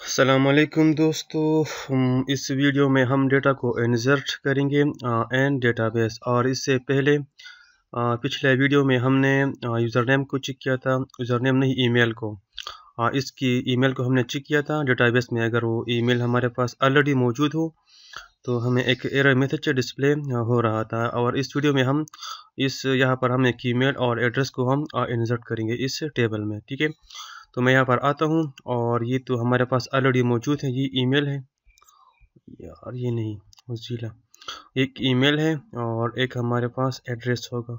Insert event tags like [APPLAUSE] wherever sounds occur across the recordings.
असलकुम दोस्तों। इस वीडियो में हम डेटा को इंसर्ट करेंगे एंड डेटाबेस और इससे पहले पिछले वीडियो में हमने यूज़र नेम को चेक किया था यूज़र नेम नहीं ईमेल को। इसकी ईमेल को हमने चेक किया था। डेटाबेस में अगर वो ईमेल हमारे पास ऑलरेडी मौजूद हो तो हमें एक एरर मैसेज डिस्प्ले हो रहा था। और इस वीडियो में हम, इस, यहाँ पर हम एक ईमेल और एड्रेस को हम इंसर्ट करेंगे इस टेबल में, ठीक है? तो मैं यहाँ पर आता हूँ और ये तो हमारे पास ऑलरेडी मौजूद है, ये ईमेल है। यार, ये नहीं, मोजीला। एक ईमेल है और एक हमारे पास एड्रेस होगा।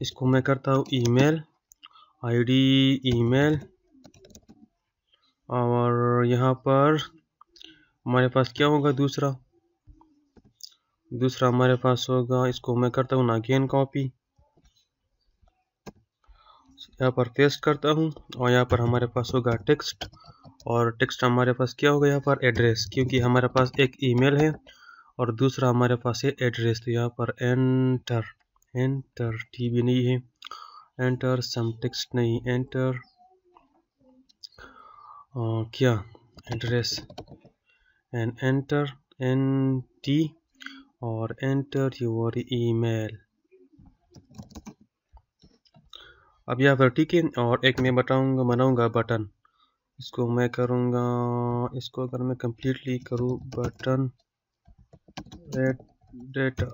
इसको मैं करता हूँ ईमेल आईडी ईमेल और यहाँ पर हमारे पास क्या होगा दूसरा? दूसरा हमारे पास होगा, इसको मैं करता हूँ अगेन कॉपी यहाँ पर पेस्ट करता हूँ और यहाँ पर हमारे पास होगा टेक्स्ट और टेक्स्ट हमारे पास क्या होगा? यहाँ पर एड्रेस क्योंकि हमारे पास एक ईमेल है और दूसरा हमारे पास है एड्रेस तो यहाँ पर एंटर एंटर टी भी नहीं है एंटर सम टेक्स्ट नहीं एंटर क्या? Address and enter N T और एंटर योर ईमेल अब यहाँ पर ठीक है, और एक मैं बताऊँगा, बनाऊँगा बटन इसको मैं करूँगा, इसको अगर मैं कम्प्लीटली करूँ button data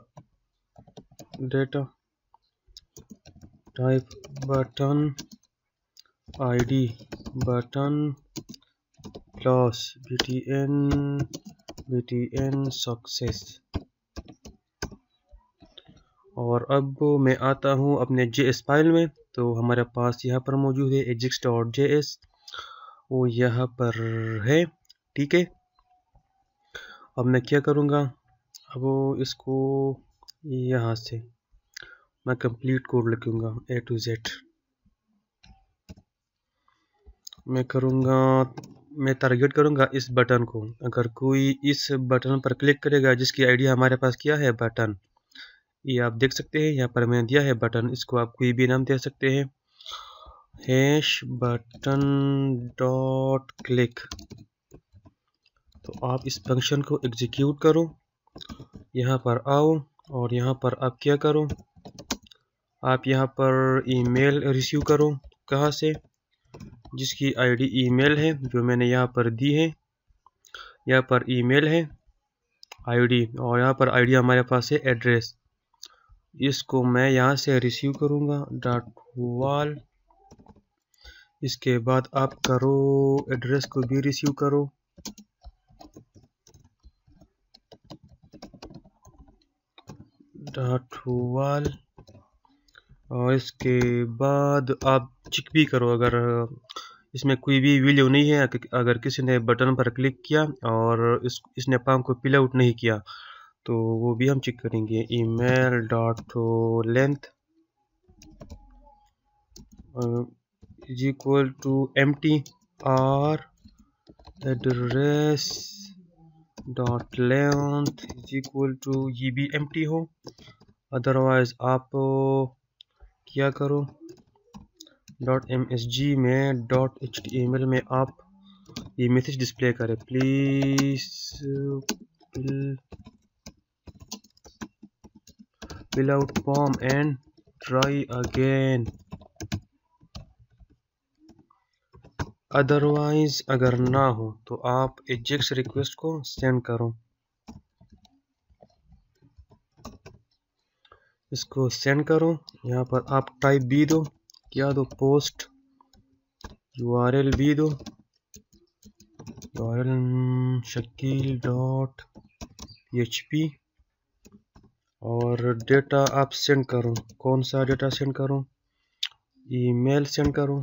data type button ID button plus B T N B T N success और अब मैं आता हूँ अपने जे एस फ़ाइल में। तो हमारे पास यहाँ पर मौजूद है एजिक्स डॉट जे एस वो यहाँ पर है, ठीक है? अब मैं क्या करूँगा? अब इसको यहाँ से मैं कंप्लीट कोड लिखूँगा ए टू जेड मैं करूँगा, मैं टारगेट करूँगा इस बटन को। अगर कोई इस बटन पर क्लिक करेगा, जिसकी आईडी हमारे पास क्या है बटन ये आप देख सकते हैं, यहाँ पर मैंने दिया है बटन, इसको आप कोई भी नाम दे सकते हैं। Hash button dot click. तो आप इस फ़ंक्शन को एग्जीक्यूट करो। यहाँ पर आओ और यहाँ पर आप क्या करो? आप यहाँ पर ईमेल रिसीव करो, कहाँ से? जिसकी आईडी ईमेल है, जो मैंने यहाँ पर दी है। यहाँ पर ईमेल है, आईडी, और यहाँ पर आईडी हमारे पास है, एड्रेस। इसको मैं यहाँ से रिसीव करूँगा डॉट वाल इसके बाद आप करो एड्रेस को भी रिसीव करो. डॉट वाल और इसके बाद आप चेक भी करो, अगर इसमें कोई भी वीडियो नहीं है, अगर किसी ने बटन पर क्लिक किया और इस, इसने पाम को पिल आउट नहीं किया तो वो भी हम चेक करेंगे। Email dot length is equal to M T R address dot length is equal to ये भी एम टी हो। अदरवाइज़ आप क्या करो? डॉट एम एस जी में dot H T M L में आप ये मैसेज डिस्प्ले करें। Please fill out form and try again. Otherwise अगर ना हो तो आप एजेक्स रिक्वेस्ट को सेंड करो। इसको सेंड करो। यहाँ पर आप टाइप भी दो, क्या दो? पोस्ट यू आर एल भी दो। U R L Shakeel dot H P और डेटा आप सेंड करो। कौन सा डेटा सेंड करो? ईमेल सेंड करो।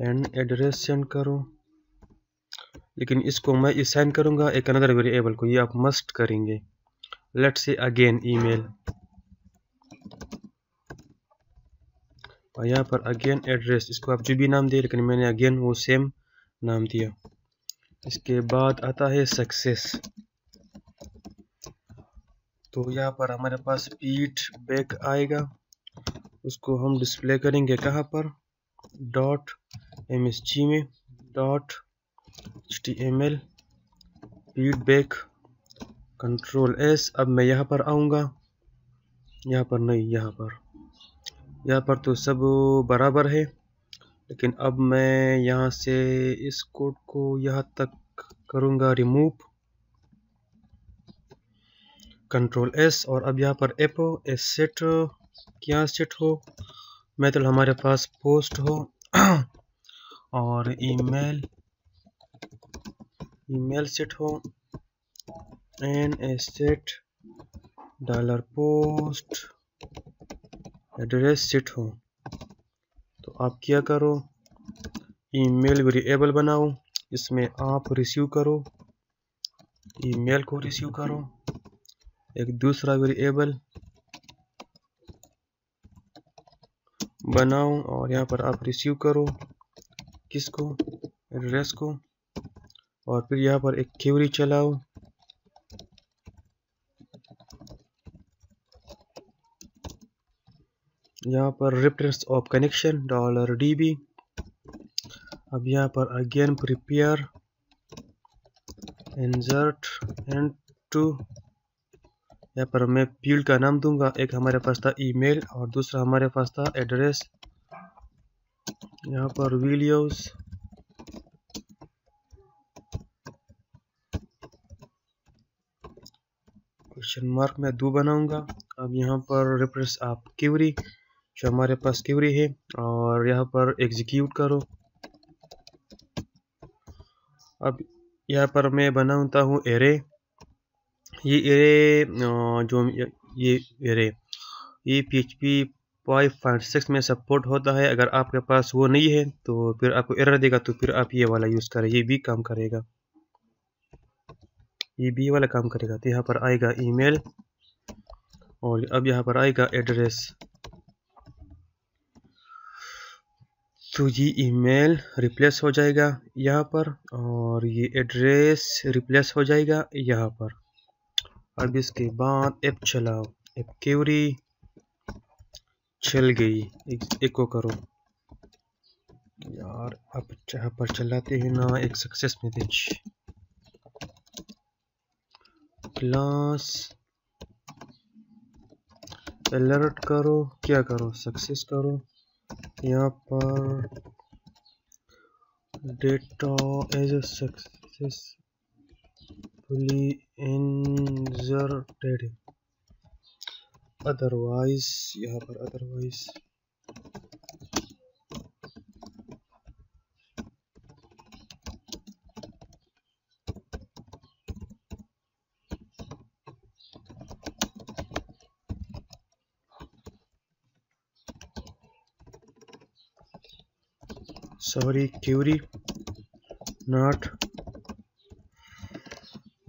एंड एड्रेस सेंड करो। लेकिन इसको मैं असाइन करूँगा एक अनदर वेरिएबल को। ये आप मस्ट करेंगे। लेट से अगेन ईमेल और यहाँ पर अगेन एड्रेस इसको आप जो भी नाम दिए, लेकिन मैंने अगेन वो सेम नाम दिया। इसके बाद आता है सक्सेस तो यहाँ पर हमारे पास पीठ बैक आएगा। उसको हम डिस्प्ले करेंगे कहाँ पर? डॉट एम एस जी में dot H T M L feedback control S अब मैं यहाँ पर आऊँगा। यहाँ पर नहीं, यहाँ पर। यहाँ पर तो सब बराबर है। लेकिन अब मैं यहाँ से इस कोड को यहाँ तक करूँगा रिमूव कंट्रोल एस और अब यहाँ पर एपो एस सेट क्या सेट हो? मेथड हमारे पास पोस्ट हो। [CLEARS THROAT] और ईमेल ईमेल सेट हो। N S set dollar post address set हो। तो आप क्या करो? ईमेल वेरिएबल बनाओ। इसमें आप रिसीव करो। ईमेल को रिसीव करो। एक दूसरा वेरिएबल बनाओ और यहाँ पर आप रिसीव करो किसको? एड्रेस को। और फिर यहाँ पर एक क्यूरी चलाओ। यहाँ पर reference of connection dollar D B अब यहाँ पर again prepare insert and to यहाँ पर मैं फ़ील्ड का नाम दूँगा। एक हमारे पास था ईमेल और दूसरा हमारे पास था एड्रेस। यहाँ पर वीडियोस क्वेश्चन मार्क में दो बनाऊँगा। अब यहाँ पर रेफरेंस आप क्यूरी जो हमारे पास क्यूरी है, और यहाँ पर एग्जीक्यूट करो। अब यहाँ पर मैं बनाता हूँ एरे ये एरे जो ये एरे ये P H P five point six में सपोर्ट होता है, अगर आपके पास वो नहीं है तो फिर आपको एरर देगा तो फिर आप ये वाला यूज़ करें, ये भी काम करेगा। ये भी वाला काम करेगा तो यहाँ पर आएगा ईमेल और अब यहाँ पर आएगा एड्रेस तो ये ईमेल रिप्लेस हो जाएगा यहाँ पर, और ये एड्रेस रिप्लेस हो जाएगा यहाँ पर। अब इसके बाद ऐप चलाओ ऐप क्यूरी चल गई। एक, करो। यार अब यहाँ पर चलाते हैं ना एक सक्सेस मैसेज क्लास अलर्ट करो। क्या करो? सक्सेस करो। यहाँ पर data as successfully inserted otherwise यहाँ पर otherwise sorry query not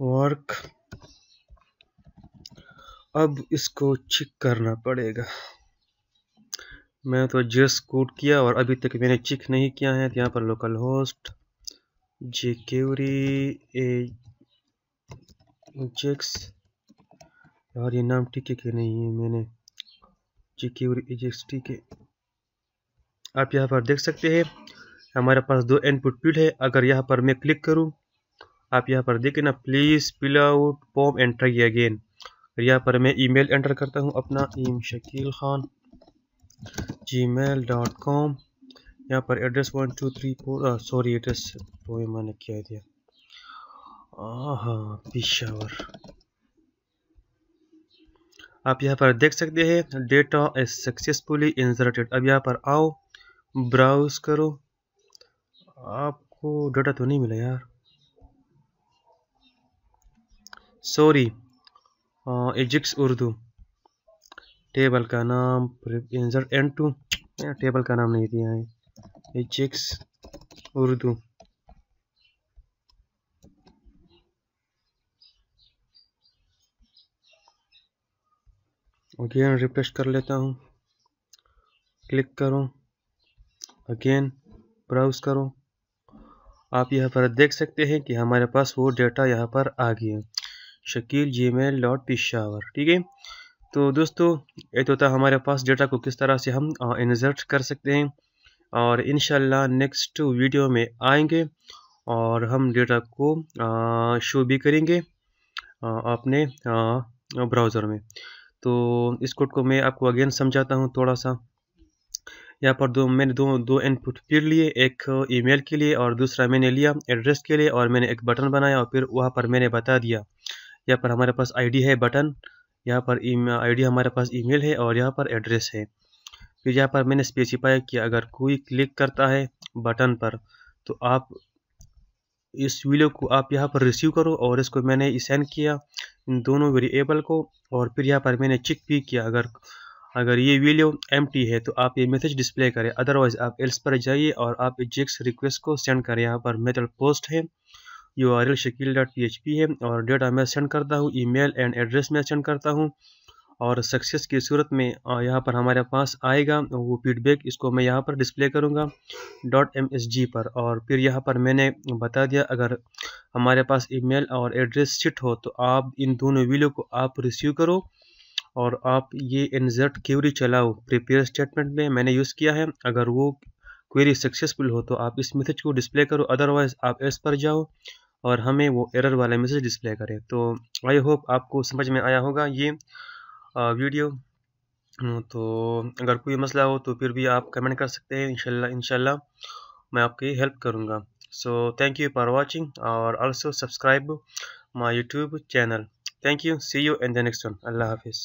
work. अब इसको चेक करना पड़ेगा। मैं तो जस्ट कोड किया और अभी तक मैंने चेक नहीं किया है तो यहाँ पर local host J query ajax यार ये नाम ठीक है कि नहीं है मैंने जे क्यूरी एजेक्स ठीक है। आप यहाँ पर देख सकते हैं, हमारे पास दो इनपुट फ़ील्ड है, अगर यहाँ पर मैं क्लिक करूँ आप यहाँ पर देखें ना please fill out form enter again यहाँ पर मैं ईमेल एंटर करता हूँ अपना, ईम Shakeel Khan gmail dot com यहाँ पर address one two three four sorry address तो मैंने क्या दिया। हाँ पिशावर। आप यहाँ पर देख सकते हैं डेटा इज़ सक्सेसफुली इंसर्टेड अब यहाँ पर आओ ब्राउज करो। आपको डाटा तो नहीं मिला यार। सॉरी एजिक्स उर्दू टेबल का नाम इंसर्ट एन टू टेबल का नाम नहीं दिया है। एजिक्स उर्दू अगेन रिफ्रेश कर लेता हूँ। क्लिक करो। अगेन ब्राउज करो। आप यहाँ पर देख सकते हैं कि हमारे पास वो डेटा यहाँ पर आ गया। शकील जी मेल डॉट पिशावर, ठीक है? तो दोस्तों ये तो था हमारे पास डेटा को किस तरह से हम इंजर्ट कर सकते हैं और इन नेक्स्ट वीडियो में आएँगे और हम डेटा को शो भी करेंगे अपने ब्राउज़र में। तो इस कोड को मैं आपको अगेन समझाता हूँ थोड़ा सा। यहाँ पर दो, मैंने दो दो इनपुट फिर लिए, एक ईमेल के लिए और दूसरा मैंने लिया एड्रेस के लिए और मैंने एक बटन बनाया और फिर वहाँ पर मैंने बता दिया। यहाँ पर हमारे पास आईडी है बटन, यहाँ पर आईडी हमारे पास ईमेल है और यहाँ पर एड्रेस है। फिर यहाँ पर मैंने स्पेसिफाई किया, अगर कोई क्लिक करता है बटन पर तो आप इस वीडियो को आप यहाँ पर रिसीव करो और इसको मैंने सेंड किया इन दोनों वेरिएबल को और फिर यहाँ पर मैंने चेक भी किया, अगर अगर ये वीडियो एम है तो आप ये मैसेज डिस्प्ले करें। अदरवाइज़ आप एल्स पर जाइए और आप जेक्स रिक्वेस्ट को सेंड करें। यहाँ पर मेथड पोस्ट है। U R L Shakeel dot P H P है और डेटा मैं सेंड करता हूँ ईमेल एंड एड्रेस में सेंड करता हूँ और सक्सेस की सूरत में यहाँ पर हमारे पास आएगा, वो फीडबैक इसको मैं यहाँ पर डिस्प्ले करूँगा डॉट एम एस जी पर और फिर यहाँ पर मैंने बता दिया, अगर हमारे पास ईमेल और एड्रेस शिट हो तो आप इन दोनों वीडियो को आप रिसीव करो और आप ये इनजर्ट क्यूरी चलाओ प्रिपेयर स्टेटमेंट में मैंने यूज़ किया है, अगर वो क्वेरी सक्सेसफुल हो तो आप इस मैसेज को डिस्प्ले करो अदरवाइज़ आप एस पर जाओ और हमें वो एरर वाला मैसेज डिस्प्ले करें। तो आई होप आपको समझ में आया होगा ये वीडियो तो अगर कोई मसला हो तो फिर भी आप कमेंट कर सकते हैं, इंशाल्लाह मैं आपकी हेल्प करूँगा। So thank you for watching और also subscribe my YouTube channel thank you see you in the next one अल्लाह हाफिज़।